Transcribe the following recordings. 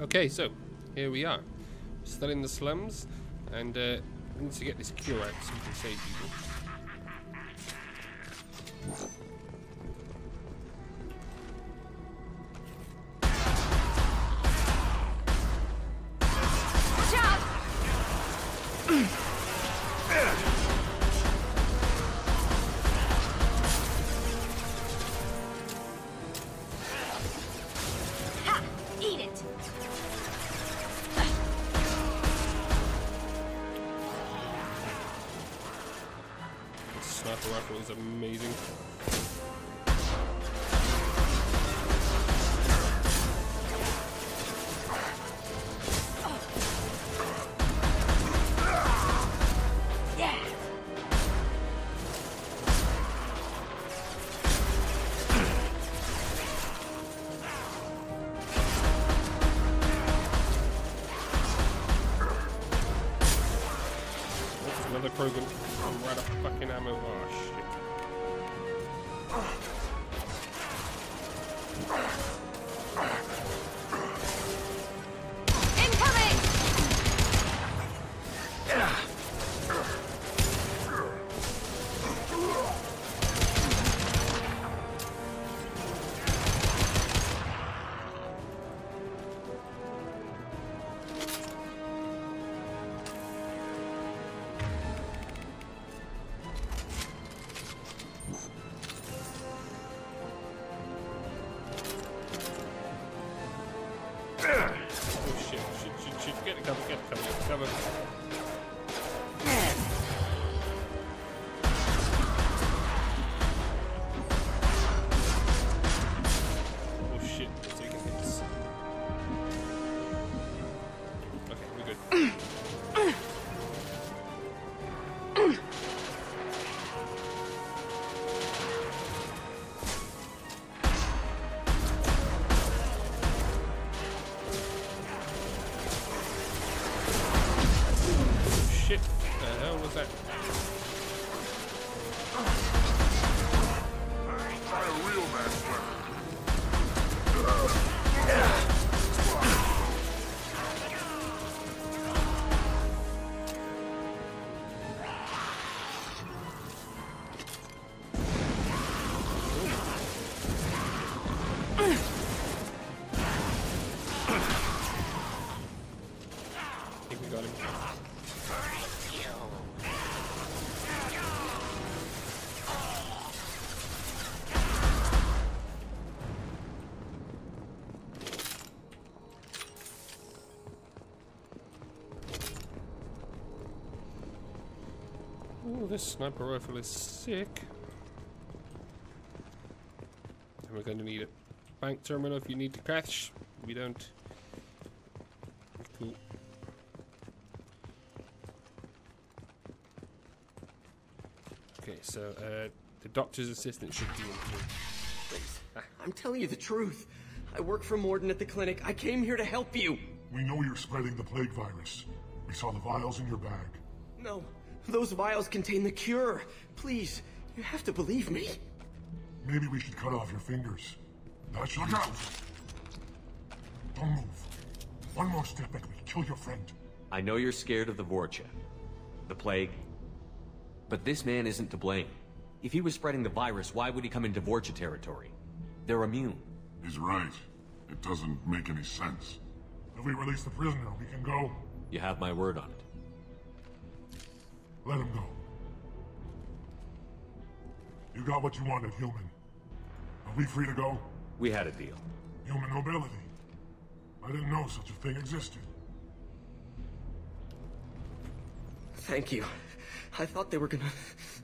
Okay, so here we are. Still in the slums, and uh, we need to get this cure out so we can save people. Krogan. I'm right of fucking ammo. It, cover, cover, cover. Oh, this sniper rifle is sick. And we're gonna need it. Bank terminal if you need to crash. We don't. Cool. Okay, so uh, the doctor's assistant should be in here. Please. I'm telling you the truth. I work for Mordin at the clinic. I came here to help you. We know you're spreading the plague virus. We saw the vials in your bag. No, those vials contain the cure. Please, you have to believe me. Maybe we should cut off your fingers. That should Look out! Don't move. One more step and we kill your friend. I know you're scared of the Vorcha, the plague, but this man isn't to blame. If he was spreading the virus, why would he come into Vorcha territory? They're immune. He's right. It doesn't make any sense. If we release the prisoner, we can go. You have my word on it. Let him go. You got what you wanted, human. Are we free to go? We had a deal. Human nobility. I didn't know such a thing existed. Thank you. I thought they were gonna...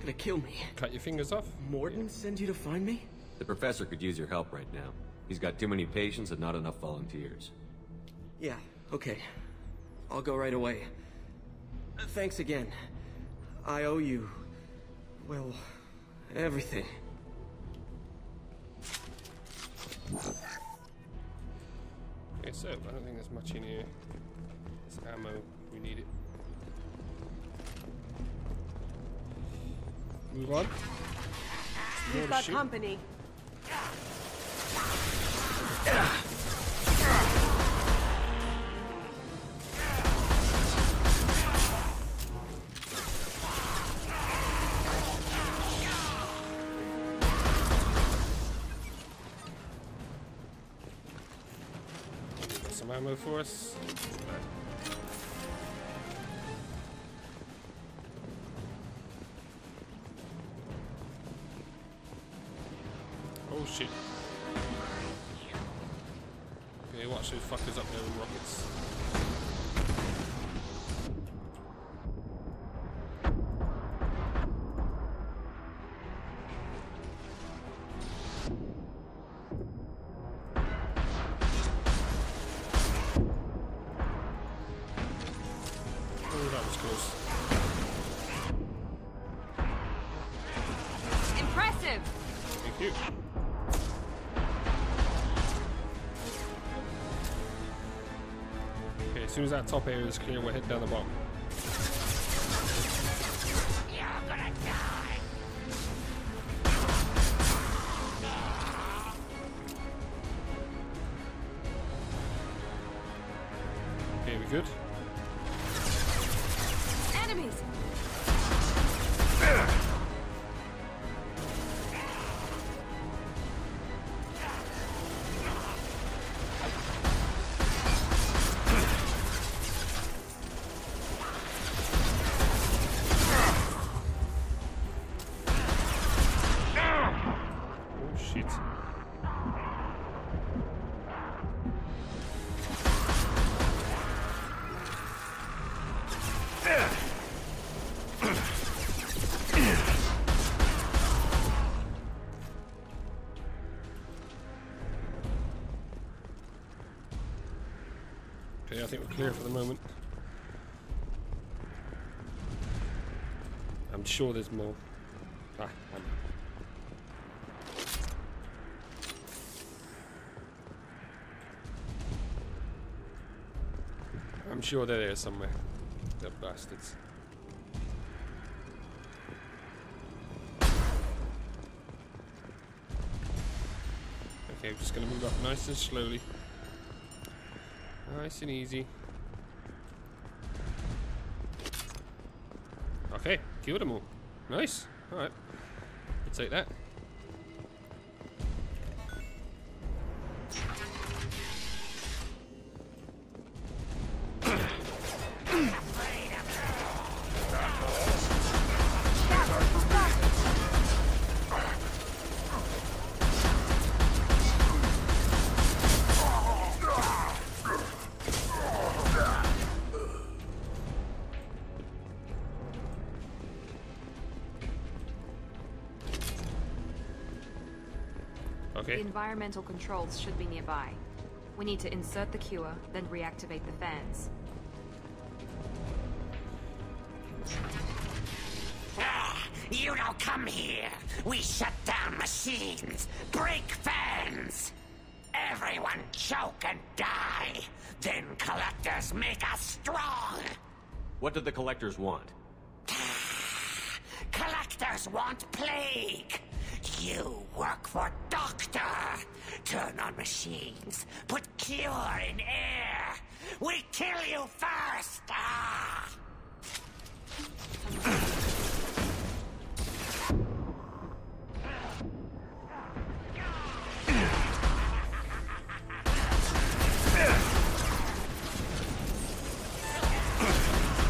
gonna kill me. Cut your fingers off. Mordin send you to find me? The professor could use your help right now. He's got too many patients and not enough volunteers. Yeah, okay. I'll go right away. Thanks again. I owe you... well, everything. Okay, so I don't think there's much in here. There's ammo. We need it. Move on. We've got shoot. Some ammo for us. Okay, as soon as that top area is clear, we'll head down the bottom. Okay, I think we're clear for the moment. I'm sure there's more. Ah, I'm sure they're there somewhere. Bastards. Okay, I'm just gonna move up nice and slowly. Nice and easy. Okay, killed them all. Nice. Alright. I'll take that. Environmental controls should be nearby. We need to insert the cure, then reactivate the fans. Ah, You don't come here. We shut down machines, break fans. Everyone choke and die. Then collectors make us strong. What did the collectors want? Collectors want plague. You work for Doctor. Turn on machines. Put cure in air. We kill you first. Ah!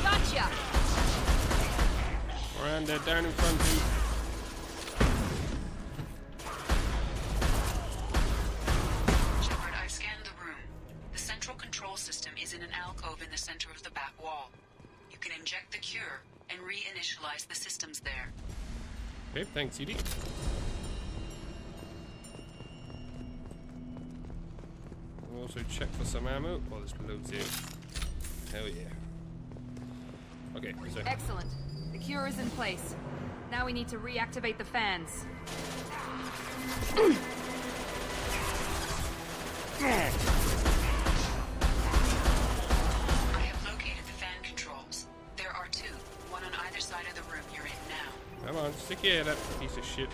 Gotcha! Around there, down in front of you. Is in an alcove in the center of the back wall. You can inject the cure and reinitialize the systems there. Okay, thanks, EDI. We'll also check for some ammo. Oh, there's loads here. Hell yeah. Okay, so Excellent. The cure is in place. Now we need to reactivate the fans. come on, stick your head up, piece of shit.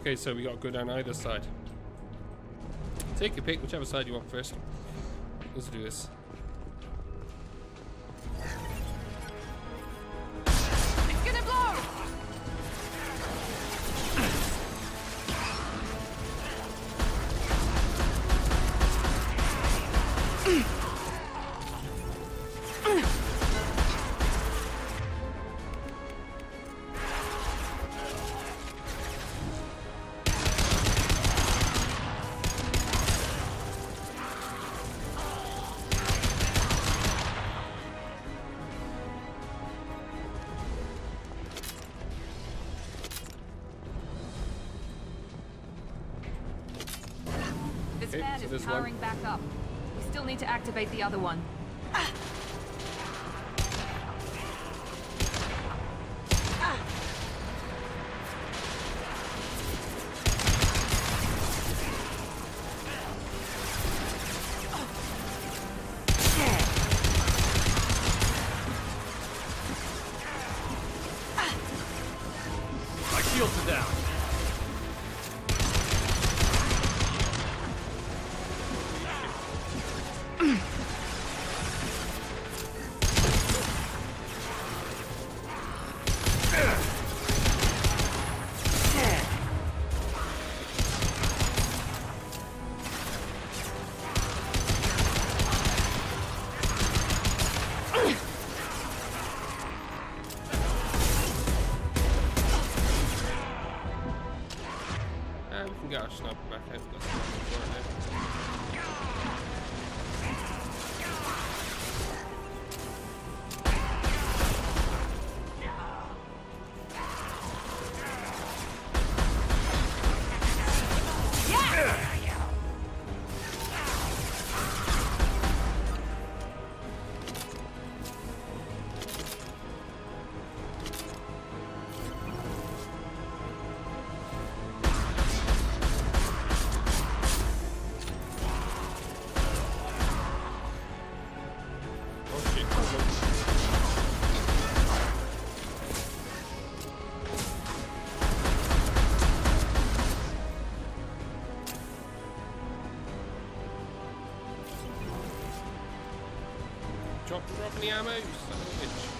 Okay, so we got to go down either side. Take your pick, whichever side you want first. Let's do this. activate the other one. Ah. Ah. gotta snap back out. Drop, the drop any ammo, you son of a bitch.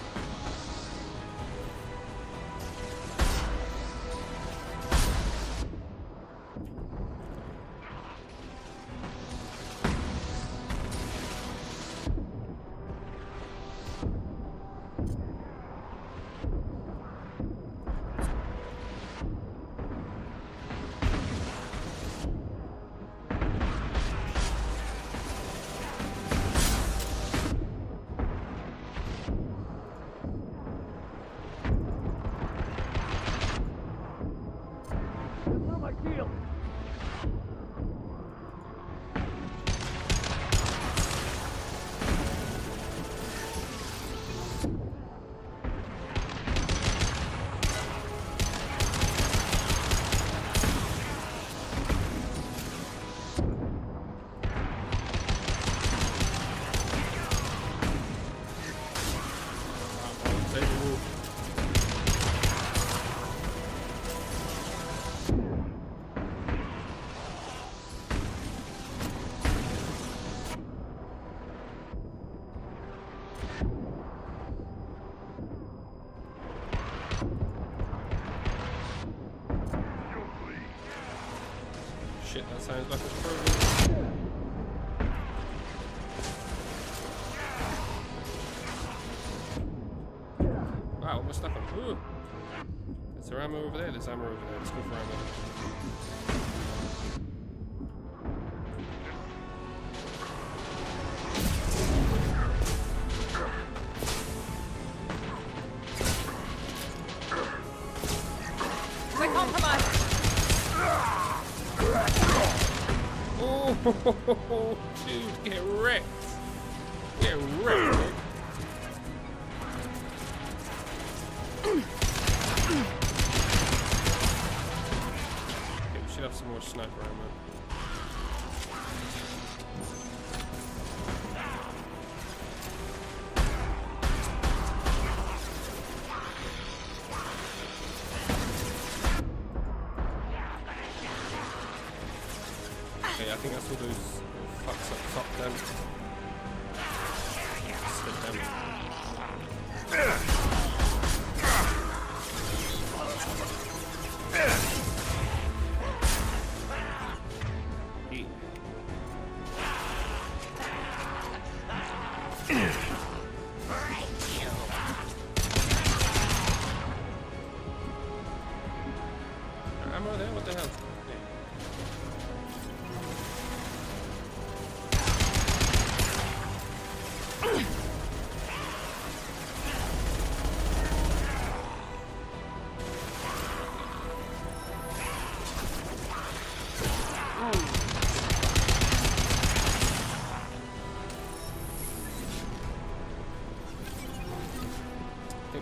over there, there's ammo over there. Let's go for ammo. Oh, dude, get wrecked! Up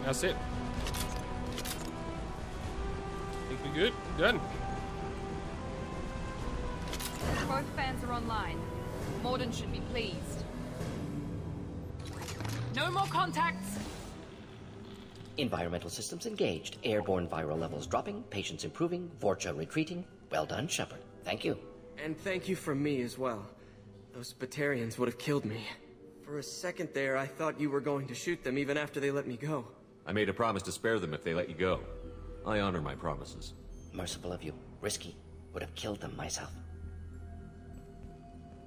that's it. think we're good? Done. Both fans are online. Mordin should be pleased. No more contacts! Environmental systems engaged. Airborne viral levels dropping. Patients improving. Vorcha retreating. Well done, Shepard. Thank you. And thank you from me as well. Those Batarians would have killed me. For a second there, I thought you were going to shoot them even after they let me go. I made a promise to spare them if they let you go. I honor my promises. Merciful of you. Risky. Would have killed them myself.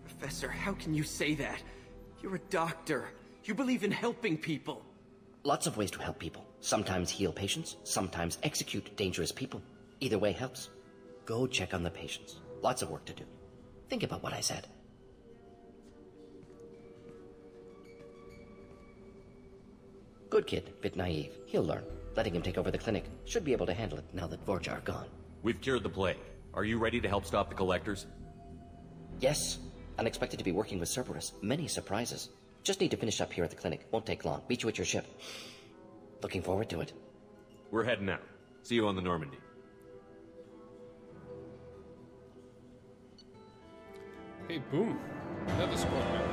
Professor, how can you say that? You're a doctor. You believe in helping people. Lots of ways to help people. Sometimes heal patients, sometimes execute dangerous people. Either way helps. Go check on the patients. Lots of work to do. Think about what I said. Good kid, bit naive. He'll learn. Letting him take over the clinic. Should be able to handle it now that Vorcha are gone. We've cured the plague. Are you ready to help stop the collectors? Yes. Unexpected to be working with Cerberus. Many surprises. Just need to finish up here at the clinic. Won't take long. Meet you at your ship. Looking forward to it. We're heading out. See you on the Normandy. Hey, boom. Another squad now.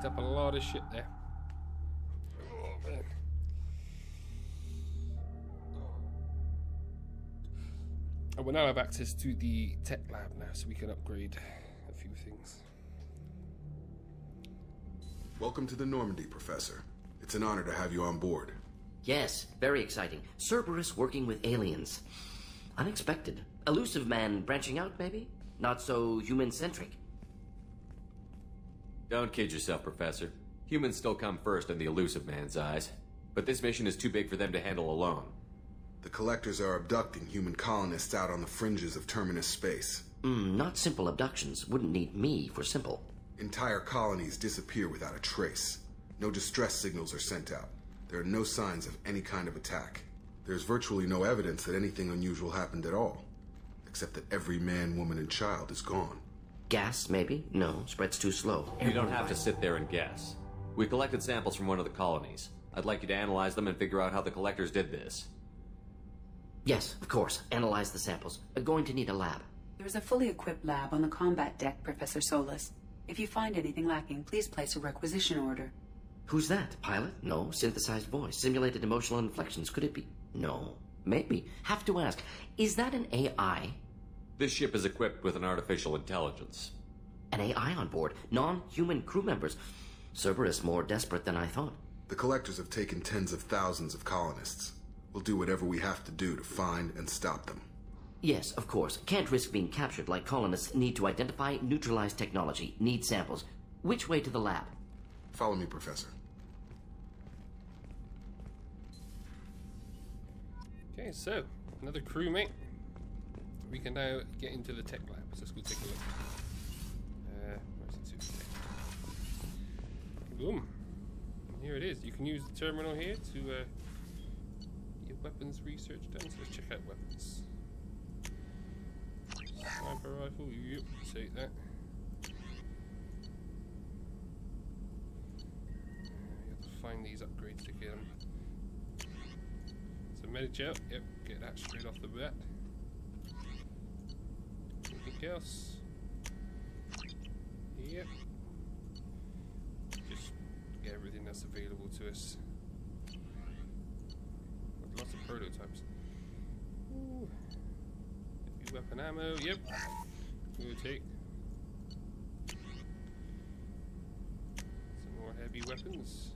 Picked up a lot of shit there. Oh, man. And we now have access to the tech lab now, so we can upgrade a few things. Welcome to the Normandy, Professor. It's an honor to have you on board. Yes, very exciting. Cerberus working with aliens. Unexpected. Illusive Man branching out, maybe? Not so human centric. Don't kid yourself, Professor. Humans still come first in the Illusive Man's eyes. But this mission is too big for them to handle alone. The Collectors are abducting human colonists out on the fringes of Terminus space. Mm, not simple abductions. Wouldn't need me for simple. Entire colonies disappear without a trace. No distress signals are sent out. There are no signs of any kind of attack. There's virtually no evidence that anything unusual happened at all. Except that every man, woman, and child is gone. Gas, maybe? No, spreads too slow. You don't have to sit there and guess. We collected samples from one of the colonies. I'd like you to analyze them and figure out how the collectors did this. Yes, of course. Analyze the samples. Uh, going to need a lab. There's a fully equipped lab on the combat deck, Professor Solus. If you find anything lacking, please place a requisition order. Who's that? Pilot? No. Synthesized voice. Simulated emotional inflections. Could it be? No. Maybe. Have to ask. Is that an AI? This ship is equipped with an artificial intelligence. An AI on board? Non human crew members? Cerberus more desperate than I thought. The Collectors have taken tens of thousands of colonists. We'll do whatever we have to do to find and stop them. Yes, of course. Can't risk being captured like colonists need to identify, neutralize technology, need samples. Which way to the lab? Follow me, Professor. Okay, so another crewmate. We can now get into the tech lab. So let's go take a look. Uh, where's the suit? Boom. here it is. You can use the terminal here to uh, get weapons research done. So let's check out weapons. Sniper rifle, yep, take that. You have to find these upgrades to get them. So medic out, yep, get that straight off the bat. Else? Yep. Just get everything that's available to us. With lots of prototypes. Ooh. Heavy weapon ammo, yep. We'll take. Some more heavy weapons.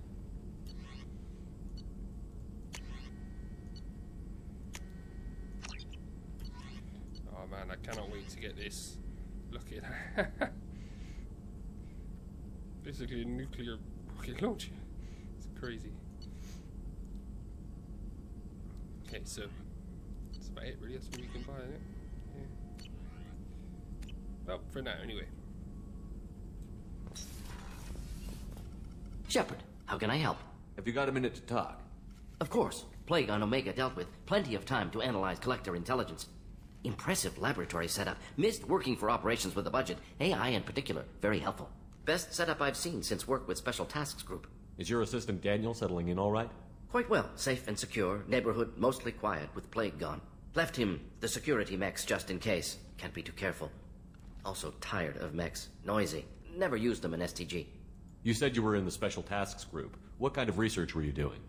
Oh man, I cannot wait to get this. Look at that. Basically a nuclear rocket launcher. It's crazy. Okay, so that's about it really. That's what we can buy, isn't it? Yeah. Well, for now anyway. Shepard, how can I help? Have you got a minute to talk? Of course. Plague on Omega dealt with. Plenty of time to analyze collector intelligence. Impressive laboratory setup. Missed working for operations with a budget. AI in particular. Very helpful. Best setup I've seen since work with Special Tasks Group. Is your assistant Daniel settling in all right? Quite well. Safe and secure. Neighborhood mostly quiet with Plague gone. Left him the security mechs just in case. Can't be too careful. Also tired of mechs. Noisy. Never used them in STG. You said you were in the Special Tasks Group. What kind of research were you doing?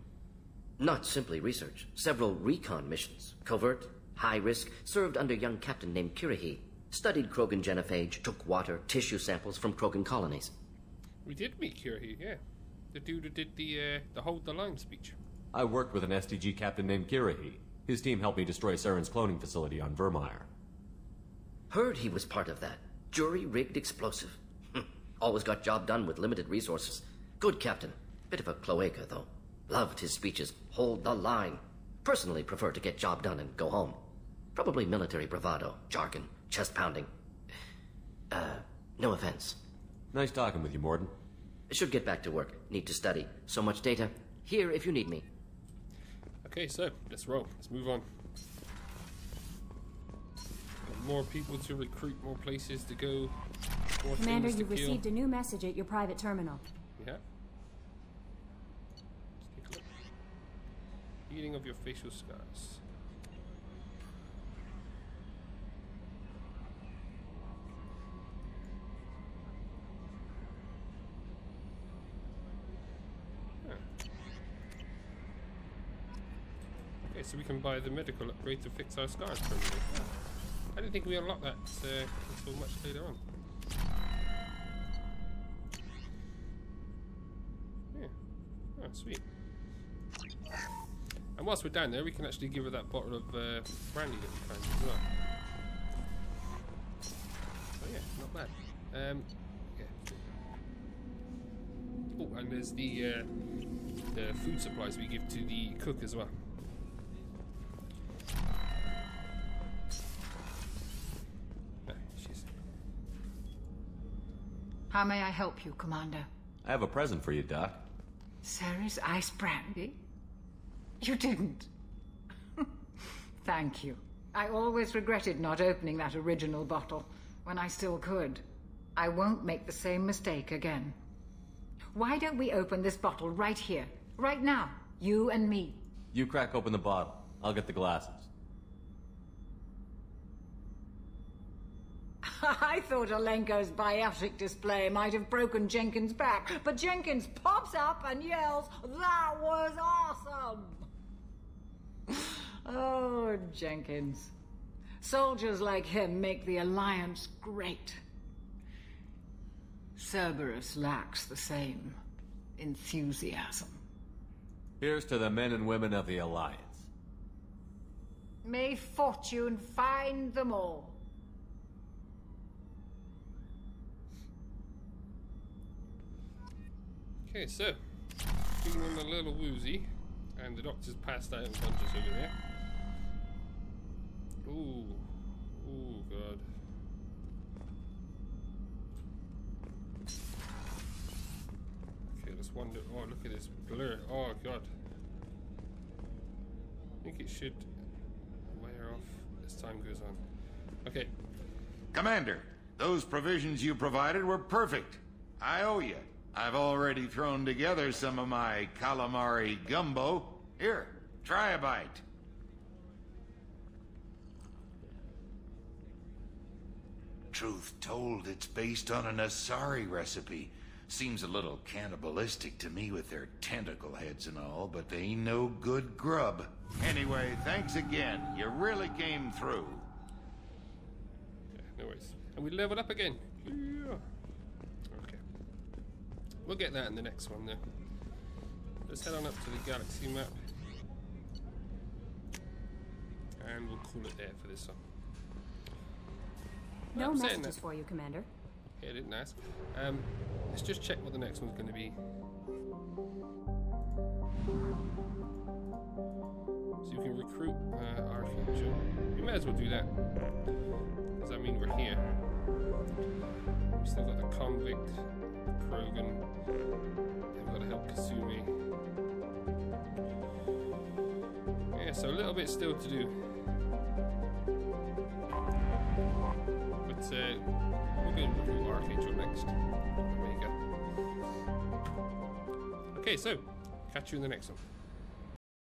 Not simply research. Several recon missions. Covert, high risk, served under young captain named Kirrahe. Studied Krogan genophage, took water, tissue samples from Krogan colonies. We did meet Kirrahe, yeah. The dude who did the uh, the hold the line speech. I worked with an STG captain named Kirrahe. His team helped me destroy Saren's cloning facility on Virmire. Heard he was part of that. Jury rigged explosive. Hm. Always got job done with limited resources. Good captain. Bit of a cloaca, though. Loved his speeches. Hold the line. Personally prefer to get job done and go home. Probably military bravado, jargon, chest pounding. Uh, no offense. Nice talking with you, Mordin. Should get back to work. Need to study. So much data. Here if you need me. Okay, so let's roll. Let's move on. Got more people to recruit, more places to go. More Commander, you've received a new message at your private terminal. Yeah. Let's take a look. Healing of your facial scars. Okay, so we can buy the medical upgrade to fix our scars permanently. I didn't think we unlocked that uh, until much later on. Yeah. Oh, sweet. And whilst we're down there, we can actually give her that bottle of uh, brandy that we found as well. Oh yeah, not bad. Um, yeah. Oh, and there's the uh, the food supplies we give to the cook as well. She's How may I help you, Commander? I have a present for you, Doc. Serrice Ice brandy? You didn't. Thank you. I always regretted not opening that original bottle when I still could. I won't make the same mistake again. Why don't we open this bottle right here, right now? You and me. You crack open the bottle. I'll get the glasses. I thought Alenko's biotic display might have broken Jenkins' back, but Jenkins pops up and yells, That was awesome! Oh, Jenkins. Soldiers like him make the Alliance great. Cerberus lacks the same enthusiasm. Here's to the men and women of the Alliance. May fortune find them all. Okay, so feeling a little woozy, and the doctor's passed out unconscious over there. Ooh, ooh, god. Okay, just wonder. Oh, look at this blur. Oh god. I think it should wear off as time goes on. Okay. Commander, those provisions you provided were perfect. I owe you. I've already thrown together some of my calamari gumbo. Here, try a bite. Truth told, it's based on an Asari recipe. Seems a little cannibalistic to me with their tentacle heads and all, but they ain't no good grub. Anyway, thanks again. You really came through. Yeah, no worries. And we level up again. Yeah. Okay. We'll get that in the next one though. Let's head on up to the galaxy map. And we'll call it there for this one. No I'm messages for you, Commander. Yeah, I didn't ask. Um, let's just check what the next one's going to be. So you can recruit uh, Archangel. We may as well do that. Does that mean we're here? We still got the convict, Krogan. We've got to help Kasumi. Yeah, so a little bit still to do. But uh, we're going to recruit Archangel next. Okay, so catch you in the next one.